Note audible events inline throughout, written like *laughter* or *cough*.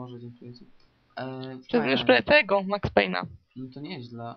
Boże, dziękuję ci. E, To fajne. już prawie tego, Max Payne'a. No to nieźle.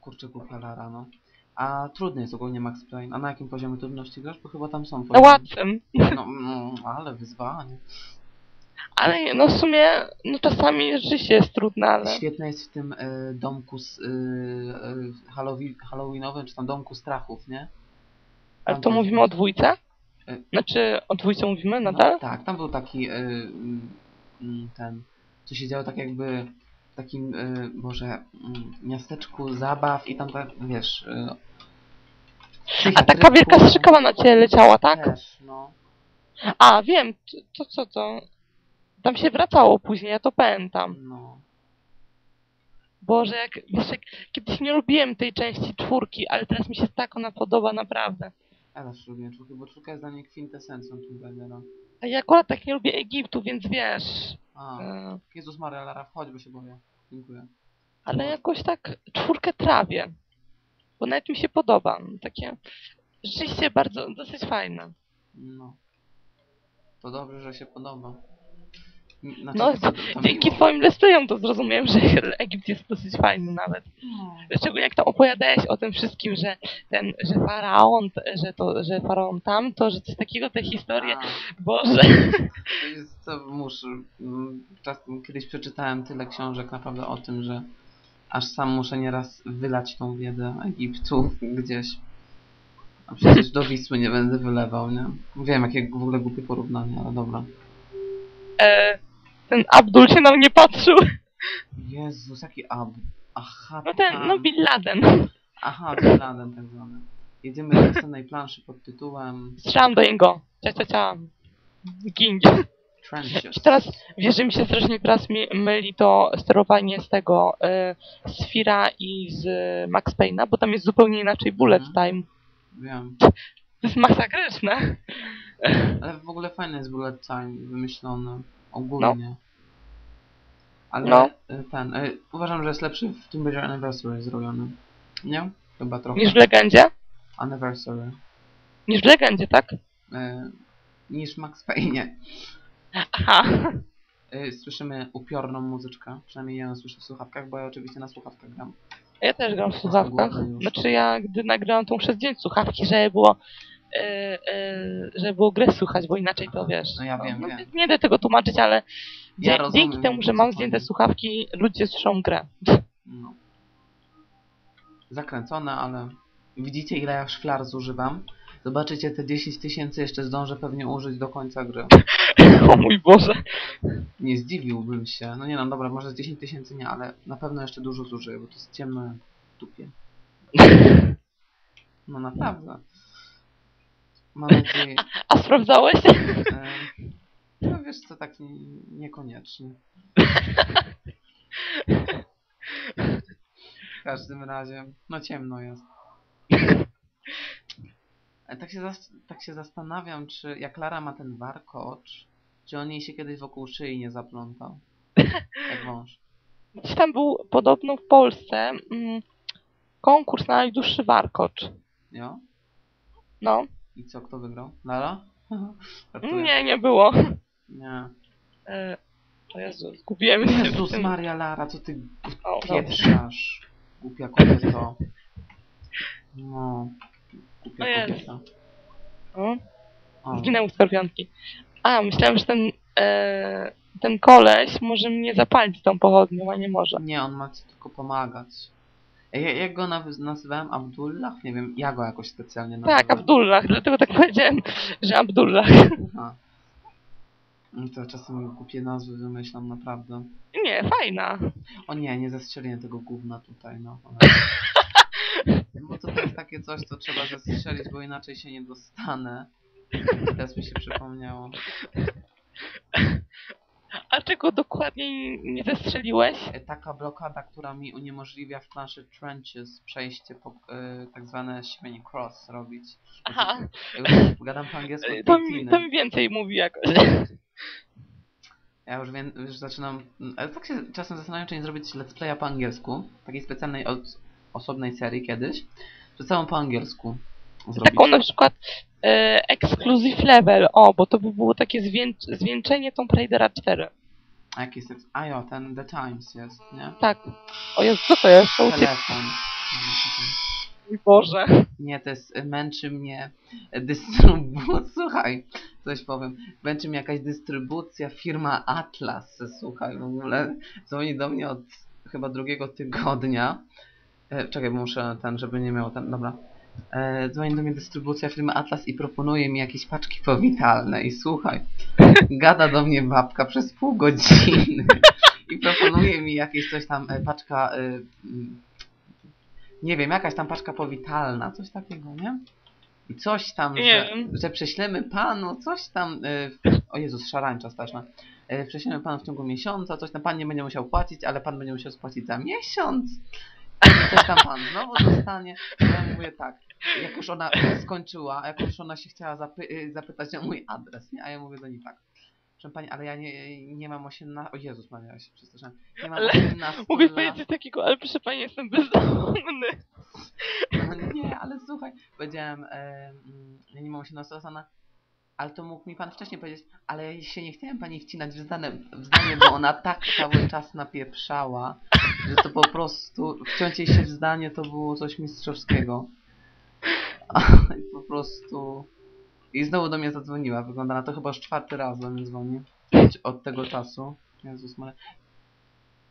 Kurczę, głupia Lara, no. A trudny jest ogólnie Max Payne. A na jakim poziomie trudności grasz? Bo chyba tam są Na poziomy. łatwym. No, no, ale wyzwanie. Ale nie, no w sumie, no czasami życie jest trudne, ale... Świetne jest w tym e, domku z, e, e, Hallowi- Halloweenowym, czy tam domku strachów, nie? Ale to mówimy o dwójce? Znaczy, o dwójce mówimy nadal? No, tak, tam był taki e, mm, mm, ten, co się działo tak jakby w takim, e, może mm, miasteczku zabaw i tam tak, wiesz... E, A taka wielka strzykawa na ciebie leciała, tak? Też, no. A, wiem, to- to co to? Tam się wracało później, ja to pamiętam. No. Boże, jak, wiesz, jak kiedyś nie lubiłem tej części czwórki, ale teraz mi się tak ona podoba, naprawdę. Ja też lubię czwórkę, bo czwórka jest dla mnie kwintesencją Tomb. A ja akurat tak nie lubię Egiptu, więc wiesz... A, E, Jezus Maria, Lara, wchodź, bo się boję. Dziękuję. ale jakoś tak czwórkę trawię. Bo nawet mi się podoba. Takie rzeczywiście bardzo, dosyć fajne. No. To dobrze, że się podoba. Znaczy, No, to, to dzięki twoim playom to zrozumiałem, że *laughs* Egipt jest dosyć fajny nawet. No. Szczególnie jak tam opowiadałeś o tym wszystkim, że ten, że faraon, że to, że faraon tamto, że coś takiego, te historie. A, Boże. to jest co muszę. mm, Czas, kiedyś przeczytałem tyle książek naprawdę o tym, że aż sam muszę nieraz wylać tą wiedzę Egiptu gdzieś. A przecież do Wisły nie będę wylewał, nie? Wiem, jakie w ogóle głupie porównanie, ale dobra. E, ten Abdul się na mnie patrzył. Jezus, jaki ab... Aha, No ten, tam. no Bin Laden. Aha, Bin Laden tak zwany. Jedziemy do następnej planszy pod tytułem Strzelam do niego. Cia, cia, cia. Gin. Trenches. I teraz, wiesz, że mi się strasznie teraz mi myli to sterowanie z tego e, z Fira i z Max Payne'a, bo tam jest zupełnie inaczej bullet Mhm. time. Wiem. To jest masakryczne. Ale w ogóle fajny jest bullet time wymyślony ogólnie. Ale No. y, ten, y, uważam, że jest lepszy w Tomb Raider Anniversary zrobiony. Nie? Chyba trochę. Niż w Legendzie? Anniversary. Niż w Legendzie, tak? Y, niż Max Payne. Aha. Y, słyszymy upiorną muzyczkę. Przynajmniej ja ją słyszę w słuchawkach, bo ja oczywiście na słuchawkach gram. Ja też gram w słuchawkach. Znaczy ja, gdy nagrałam tą przez dzień słuchawki, żeby było e, e, żeby było grę słuchać, bo inaczej to wiesz. No ja wiem, no, wiem. Nie będę tego tłumaczyć, ale Ja dzie- rozumiem, dzięki temu, że mam zdjęte słuchawki, ludzie słyszą grę. No. Zakręcone, ale widzicie ile ja szflar zużywam? Zobaczycie te 10 tysięcy jeszcze zdążę pewnie użyć do końca gry. *laughs* o mój Boże. Nie zdziwiłbym się. No nie no, dobra, może z 10 tysięcy nie, ale na pewno jeszcze dużo zużyję, bo to jest ciemne w dupie. No naprawdę. Mam nadzieję... *laughs* A sprawdzałeś? E, wiesz co, tak nie, niekoniecznie. *laughs* W każdym razie, no ciemno jest. Tak się, tak się zastanawiam, czy jak Lara ma ten warkocz, czy on jej się kiedyś wokół szyi nie zaplątał. Jak wąż. Gdzieś tam był podobno w Polsce mm, konkurs na najdłuższy warkocz. Jo? No. I co, kto wygrał? Lara? *laughs* Nie, nie było. Nie. E, o Jezu, zgubiłem się. Jezus. Maria Lara, co ty O, no. pieprzasz? Głupia kobieto. No. Głupia O Jezu. kobieta. O, O. Zginęły skorpionki. A, myślałem, że ten, e, ten koleś może mnie zapalić tą pochodnią, a nie może. Nie, on ma ci tylko pomagać. Ja, jak go naw- nazywałem Abdullah? Nie wiem, ja go jakoś specjalnie nazywałem. Tak, Abdullah, dlatego tak powiedziałem, że Abdullah. Aha. To czasem głupie nazwy wymyślam, naprawdę. Nie, fajna. O nie, nie zestrzeliłem tego gówna tutaj, no. *laughs* Bo to jest takie coś, co trzeba zestrzelić, bo inaczej się nie dostanę. Teraz mi się przypomniało. A czego dokładnie nie zestrzeliłeś? E, Taka blokada, która mi uniemożliwia w planszy Trenches przejście po e, tak zwane siemienie cross robić. Aha, gadam po angielsku to mi, to mi więcej mówi jakoś. Ja już, wiem, już zaczynam... Ale tak się czasem zastanawiam, czy nie zrobić let's playa po angielsku. Takiej specjalnej od osobnej serii kiedyś. Że całą po angielsku zrobić. Taką na przykład e, exclusive level, o, bo to by było takie zwię zwieńczenie Tomb Raidera 4. A jaki jest? A jo, ten The Times jest, nie? Tak. O Jezu, co to jest? To. Telefon. Mój Boże. Nie, to jest, męczy mnie dystrybucja, *laughs* słuchaj, coś powiem, męczy mnie jakaś dystrybucja, firma Atlas, słuchaj, w ogóle dzwoni do mnie od chyba drugiego tygodnia, e, czekaj, muszę ten, żeby nie miał ten, dobra, e, dzwoni do mnie dystrybucja firmy Atlas i proponuje mi jakieś paczki powitalne. I słuchaj, gada do mnie babka przez pół godziny. *laughs* I proponuje mi jakieś coś tam, e, paczka, e, nie wiem, jakaś tam paczka powitalna, coś takiego, nie? I coś tam, Nie że, wiem. że prześlemy panu, coś tam, w- o Jezus, szarańcza straszna, y, prześlemy panu w ciągu miesiąca, coś tam, pan nie będzie musiał płacić, ale pan będzie musiał spłacić za miesiąc, coś tam pan znowu dostanie, ja mówię tak, jak już ona skończyła, jak już ona się chciała zapy y, zapytać o mój adres, nie? A ja mówię do niej tak, proszę pani, ale ja nie, nie mam 18, o Jezus Maria, ja się przestraszyłem, nie mam Ale 18 Mogę lat. powiedzieć coś takiego, ale proszę pani, jestem bezdomny. No nie, ale słuchaj, powiedziałem, e, ja nie mam się na ale to mógł mi pan wcześniej powiedzieć, ale ja się nie chciałem pani wcinać w zdanie, w zdanie bo ona tak cały czas napieprzała, że to po prostu, wciąć jej się w zdanie to było coś mistrzowskiego. *laughs* Po prostu... I znowu do mnie zadzwoniła, wygląda na to chyba już czwarty raz do mnie dzwoni od tego czasu. Jezus Maria.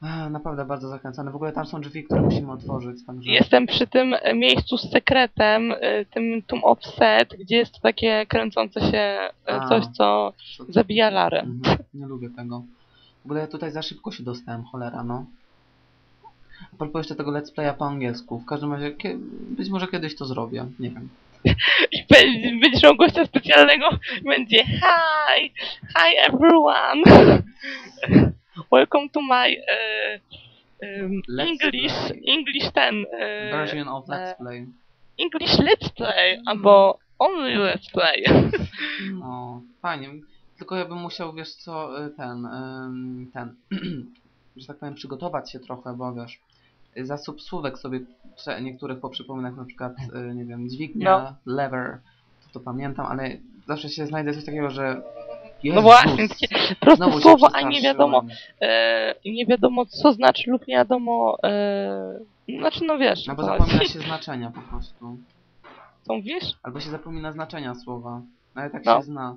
A, Naprawdę bardzo zakręcony. W ogóle tam są drzwi, które musimy otworzyć, także... Jestem przy tym e, miejscu z sekretem, e, tym Tomb of Set, gdzie jest to takie kręcące się e, A. coś, co Co- zabija Larę. Mhm, nie lubię tego. W ogóle ja tutaj za szybko się dostałem, cholera, no. A propos jeszcze tego let's playa po angielsku. W każdym razie, kie- być może kiedyś to zrobię, nie wiem. *laughs* I będzie- będziesz miał gościa specjalnego, będzie Hi! Hi everyone! *laughs* Welcome to my em, Let's English. English ten, e, Version of let's e, play. English Let's Play, albo Only Let's Play. *laughs* No, fajnie. Tylko ja bym musiał, wiesz co, ten, ten, *clears throat* że tak powiem, przygotować się trochę, bo wiesz, zasób słówek sobie niektórych poprzypominać, na przykład, y, nie wiem, dźwignia, No. lever, to, to pamiętam, ale zawsze się znajdę coś takiego, że No Jezus, właśnie, takie proste słowo, a nie wiadomo, e, nie wiadomo co znaczy lub nie wiadomo, e, znaczy no wiesz, No bo zapomina się *laughs* znaczenia po prostu. Co mówisz? Albo się zapomina znaczenia słowa. Ale tak No. się zna.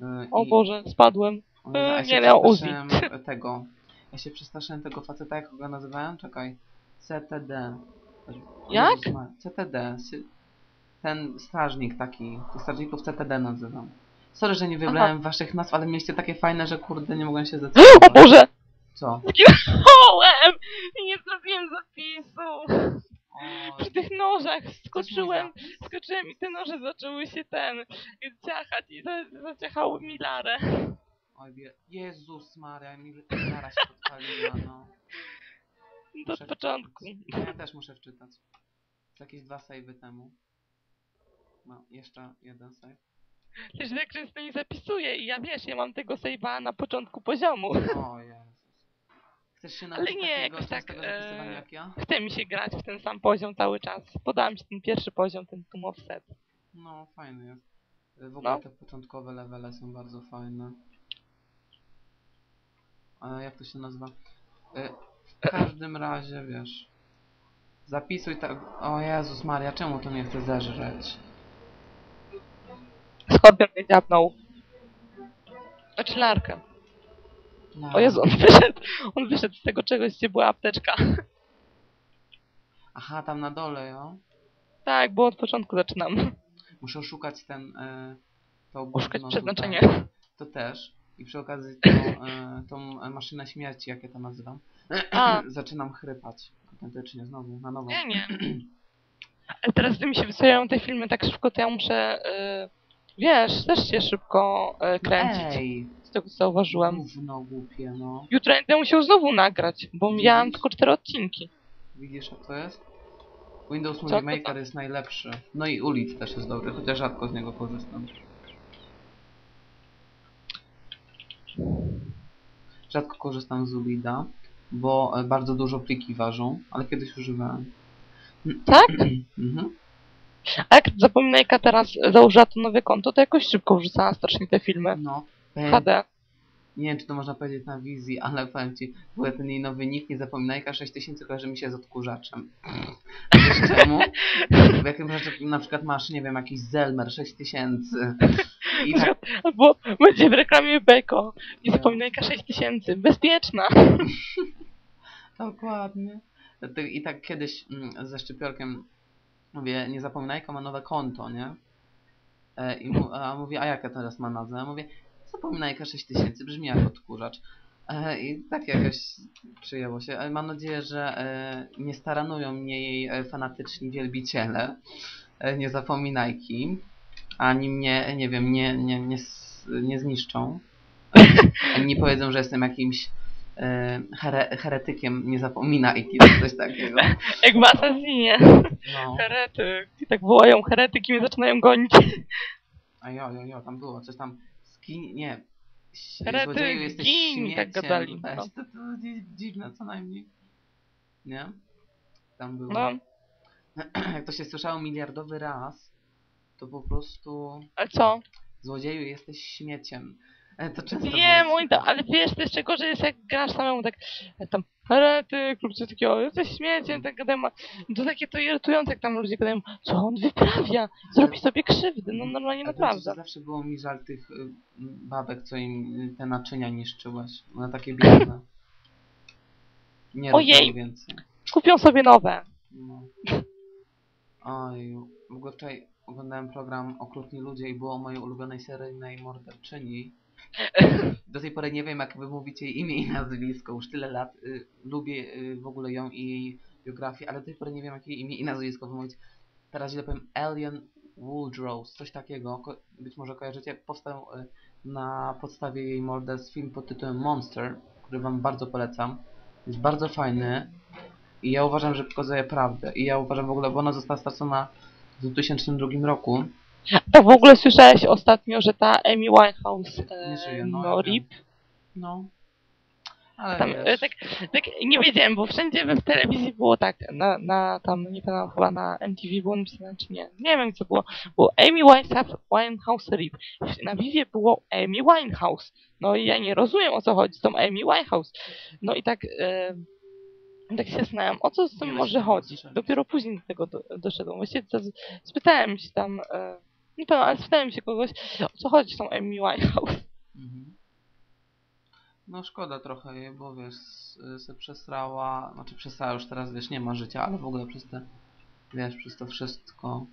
Y, O Boże, spadłem. O ja nie miał Uzi. tego. Ja się przestraszyłem tego faceta, jak go nazywałem? Czekaj. CTD. Jak? CTD. Sy- Ten strażnik taki. Tych strażników CTD nazywam. Sorry, że nie wybrałem waszych nazw, ale mieliście takie fajne, że kurde nie mogłem się *gasps* O zdecydować. Boże! Co? Chołem! Nie zrobiłem zapisu! Przy tych nożach skoczyłem, skoczyłem i te noże zaczęły się ten, ciachać i za- zaciachały mi larę. Wie- Jezus Maria, mi zara się podpaliła, no. Do Muszę początku. wczytać. Ja też muszę wczytać. To jakieś dwa savey temu. No, jeszcze jeden save. Też tak często nie zapisuję i ja wiesz, ja mam tego save'a na początku poziomu. O *laughs* Jezus. Chcesz się nauczyć nie, takiego jakoś tak, częstego zapisywania e, jak ja? Chce mi się grać w ten sam poziom cały czas. Podałam ci ten pierwszy poziom, ten Tomb of Set. No, fajny jest. W ogóle No. te początkowe levele są bardzo fajne. A jak to się nazywa? Y, W każdym razie, wiesz... Zapisuj tak... O Jezus Maria, czemu to nie chce zeżreć? Skorpion mnie dziabnął. Znaczy larkę. No. O Jezu, on *laughs* wyszedł, on wyszedł z tego czegoś, gdzie była apteczka. Aha, tam na dole, jo? Tak, bo od początku zaczynam. Muszę szukać ten... Y, to Uszukać gówno przeznaczenie. To też. I przy okazji tą, e, tą e, maszynę śmierci, jak ja to nazywam, *clears throat* A. zaczynam chrypać. Autentycznie, znowu, na nowo. Nie, nie. *clears throat* Ale teraz, gdy mi się wysyłają te filmy tak szybko, to ja muszę, y, wiesz, też się szybko y, kręcić. Ej, Z tego co zauważyłem. gówno głupie, no. Jutro będę musiał znowu nagrać, bo miałam tylko cztery odcinki. Widzisz jak to jest? Windows Co Movie to Maker jest najlepszy. No i Ulit też jest dobry, chociaż rzadko z niego korzystam. Rzadko korzystam z Ulida, bo e, bardzo dużo pliki ważą, ale kiedyś używałem. Tak? *clears throat* Mhm. A jak zapominajka teraz założyła to nowe konto, to jakoś szybko wrzucała strasznie te filmy. No. E, HD. nie wiem czy to można powiedzieć na wizji, ale powiem ci, w ogóle ten jej nowy nick, nie zapominajka 6000 kojarzy mi się z odkurzaczem. Wiesz czemu? *laughs* W jakim na przykład masz, nie wiem, jakiś Zelmer 6000 i *laughs* tak, Albo będzie w reklamie Beko. Nie No. zapominaj K6000. Bezpieczna. *laughs* dokładnie. I tak kiedyś mm, ze szczypiorkiem mówię, nie zapominajka ma nowe konto, nie? E, I mu, a mówię, a jaka teraz ma nazwę? Ja mówię, zapominajka 6000, brzmi jak odkurzacz. E, I tak jakoś przyjęło się. Ale mam nadzieję, że e, nie staranują mnie jej e, fanatyczni wielbiciele, e, nie zapominajki, ani mnie, nie wiem, nie, nie, nie, nie zniszczą. *laughs* Ani nie powiedzą, że jestem jakimś e, here, heretykiem, nie zapominajki, czy coś takiego. *laughs* Jak w Assassinie. No. Heretyk. I tak wołają heretyki i zaczynają gonić. A jo, jo, jo, tam było coś tam. Skin, nie. Złodzieju jesteś śmieciem. tak gadali, Weź, no. to, to dzi- dziwne co najmniej. Nie? Tam było. No, Jak to się słyszało miliardowy raz, to po prostu ale co? złodzieju jesteś śmieciem. E, To często Nie, było mój to, ale wiesz też czego, że jest jak grasz samemu tak tam heretyk lub coś takiego, jesteś śmieciem, tak gadają, a to takie to irytujące, jak tam ludzie gadają, co on wyprawia, zrobi sobie krzywdy, no normalnie Ale to naprawdę. Zawsze było mi żal tych y, babek, co im y, te naczynia niszczyłeś. One takie biedne. *laughs* Nie rób Ojej. tego więcej. Kupią sobie nowe. No. Oj, w ogóle wczoraj oglądałem program Okrutni Ludzie i było o mojej ulubionej seryjnej morderczyni. Do tej pory nie wiem, jak wy mówicie jej imię i nazwisko. Już tyle lat y, lubię y, w ogóle ją i jej biografię, ale do tej pory nie wiem, jakie imię i nazwisko wymówić. Teraz źle powiem Alien Woodrose, coś takiego. Ko być może kojarzycie. Powstał y, na podstawie jej morderstw film pod tytułem Monster, który wam bardzo polecam. Jest bardzo fajny. I ja uważam, że pokazuje prawdę. I ja uważam w ogóle, bo ona została stracona w 2002 roku. Tak w ogóle słyszałeś ostatnio, że ta Amy Winehouse, e, żyje, no, no ja. RIP, No. Ale tam, e, tak, tak nie wiedziałem, bo wszędzie w telewizji było tak, na, na tam, nie pamiętam, chyba na MTV było napisane, czy nie, nie wiem co było, było Amy Winehouse, Winehouse RIP, na Vivie było Amy Winehouse, no i ja nie rozumiem o co chodzi z tą Amy Winehouse, no i tak, e, tak się zastanawiam, o co z tym może chodzić, dopiero później do tego do, doszedłem, właściwie to, spytałem się tam, e, nie pamiętam, ale spytałem się kogoś, o co chodzi z tą Amy Winehouse. Mhm. No szkoda trochę jej, bo wiesz, se przesrała, znaczy przesrała już teraz, wiesz, nie ma życia, ale w ogóle przez te, wiesz, przez to wszystko.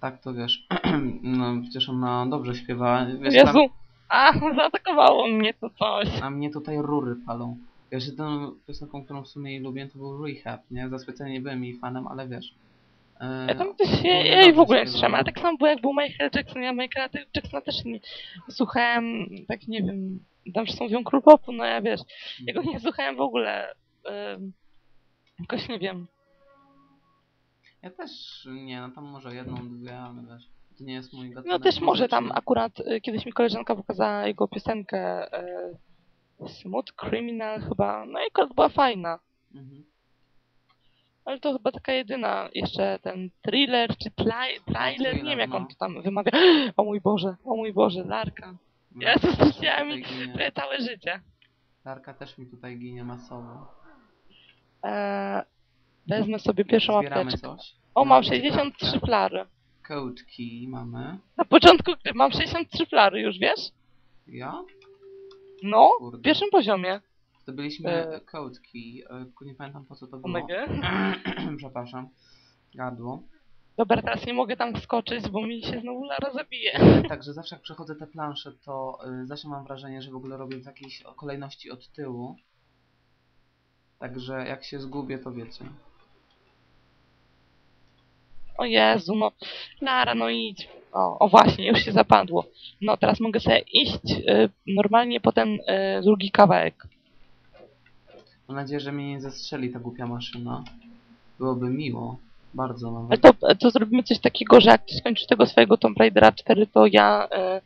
Tak to wiesz, *clears throat* no przecież ona dobrze śpiewała, wiesz, tam, Jezu! A, zaatakowało mnie to coś. a mnie tutaj rury palą. Wiesz, jedyną piosenką, którą w sumie jej lubię, to był Rehab, nie? Za specjalnie nie byłem jej fanem, ale wiesz. E, Ja tam też ogólnie ja jej w ogóle nie słyszałem, ale tak samo było jak był Michael Jackson, ja Michaela Jacksona też nie słuchałem, tak nie wiem, tam wszyscy mówią król popu, no ja wiesz, ja go nie słuchałem w ogóle, ym, jakoś nie wiem. Ja też nie, no tam może jedną, dwie, ale wiesz, to nie jest mój gatunek No też może tam akurat y, kiedyś mi koleżanka pokazała jego piosenkę y, Smooth Criminal chyba, no i akurat była fajna. Mhm. Ale to chyba taka jedyna, jeszcze ten thriller czy trailer, nie wiem jak on no. to tam wymawia. *gasps* O mój Boże, o mój Boże, Larka. Chciałem tutaj mi ginie. prawie całe życie. Larka też mi tutaj ginie masowo. Eee, wezmę sobie pierwszą Zbieramy apteczkę. coś. O, mam Mamy 63 ciekawkę. flary. Code key mamy. Na początku mam 63 flary, już wiesz? Ja? No, Kurde. w pierwszym poziomie. Zdobyliśmy E. code key, tylko nie pamiętam po co to było. Omega. *clears throat* Przepraszam. Gardło. Dobra, teraz nie mogę tam wskoczyć, bo mi się znowu Lara zabije. *laughs* Także zawsze jak przechodzę te plansze, to y, zawsze mam wrażenie, że w ogóle robię w jakiejś kolejności od tyłu. Także jak się zgubię, to wiecie. O Jezu, no. Lara, no idź. O, o właśnie, już się zapadło. No, teraz mogę sobie iść y, normalnie po ten y, drugi kawałek. Mam nadzieję, że mnie nie zestrzeli ta głupia maszyna. Byłoby miło. Bardzo Ale nawet. to, to zrobimy coś takiego, że jak ty skończysz tego swojego Tomb Raidera 4, to ja y,